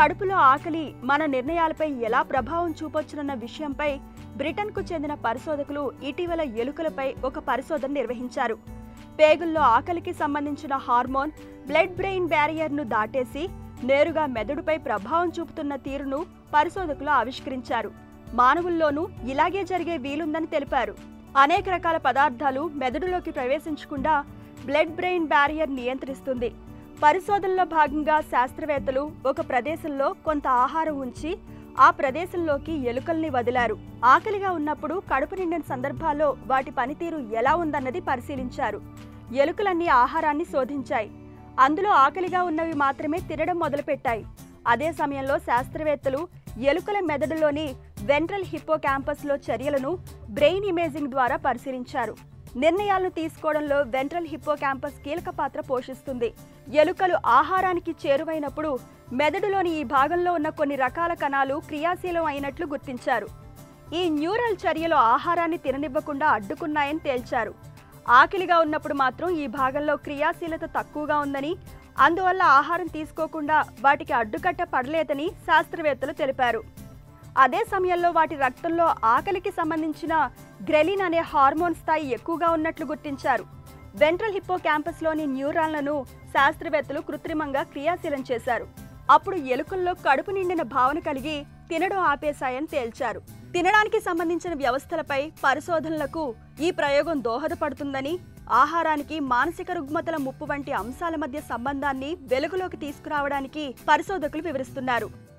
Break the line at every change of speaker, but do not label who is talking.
కడుపులో ఆకలి మన నిర్ణయాలపై ఎలా ప్రభావం చూపొచ్చునన్న విషయంపై బ్రిటన్కు చెందిన పరిశోధకులు ఇటీవల ఎలుకలపై ఒక పరిశోధన నిర్వహించారు. పేగుల్లో ఆకలికి సంబంధించిన హార్మోన్ బ్లడ్ బ్రెయిన్ బ్యారియర్ను దాటేసి నేరుగా మెదడుపై ప్రభావం చూపుతున్న తీరును పరిశోధకులు ఆవిష్కరించారు. మానవుల్లోనూ ఇలాగే జరిగే వీలుందని తెలిపారు. అనేక రకాల పదార్థాలు మెదడులోకి ప్రవేశించకుండా బ్లడ్ బ్రెయిన్ బ్యారియర్ నియంత్రిస్తుంది. పరిశోధనలో భాగంగా శాస్త్రవేత్తలు ఒక ప్రదేశంలో కొంత ఆహారం ఉంచి ఆ ప్రదేశంలోకి ఎలుకల్ని వదిలారు. ఆకలిగా ఉన్నప్పుడు కడుపు నిండిన సందర్భాల్లో వాటి పనితీరు ఎలా ఉందన్నది పరిశీలించారు. ఎలుకలన్నీ ఆహారాన్ని శోధించాయి. అందులో ఆకలిగా ఉన్నవి మాత్రమే తినడం మొదలుపెట్టాయి. అదే సమయంలో శాస్త్రవేత్తలు ఎలుకల మెదడులోని వెంట్రల్ హిప్పో క్యాంపస్లో చర్యలను బ్రెయిన్ ఇమేజింగ్ ద్వారా పరిశీలించారు. నిర్ణయాలను తీసుకోవడంలో వెంట్రల్ హిప్పో క్యాంపస్ కీలక పాత్ర పోషిస్తుంది. ఎలుకలు ఆహారానికి చేరువైనప్పుడు మెదడులోని ఈ భాగంలో ఉన్న కొన్ని రకాల కణాలు క్రియాశీలం అయినట్లు గుర్తించారు. ఈ న్యూరల్ చర్యలు ఆహారాన్ని తిననివ్వకుండా అడ్డుకున్నాయని తేల్చారు. ఆకలిగా ఉన్నప్పుడు మాత్రం ఈ భాగంలో క్రియాశీలత తక్కువగా ఉందని అందువల్ల ఆహారం తీసుకోకుండా వాటికి అడ్డుకట్ట పడలేదని శాస్త్రవేత్తలు తెలిపారు. అదే సమయంలో వాటి రక్తంలో ఆకలికి సంబంధించిన గ్రెలిన్ అనే హార్మోన్ స్థాయి ఎక్కువగా ఉన్నట్లు గుర్తించారు. వెంట్రల్ హిప్పో క్యాంపస్లోని న్యూరాన్లను శాస్త్రవేత్తలు కృత్రిమంగా క్రియాశీలం చేశారు. అప్పుడు ఎలుకల్లో కడుపు నిండిన భావన కలిగి తినడం ఆపేశాయని తేల్చారు. తినడానికి సంబంధించిన వ్యవస్థలపై పరిశోధనలకు ఈ ప్రయోగం దోహదపడుతుందని ఆహారానికి మానసిక రుగ్మతల ముప్పు వంటి అంశాల మధ్య సంబంధాన్ని వెలుగులోకి తీసుకురావడానికి పరిశోధకులు వివరిస్తున్నారు.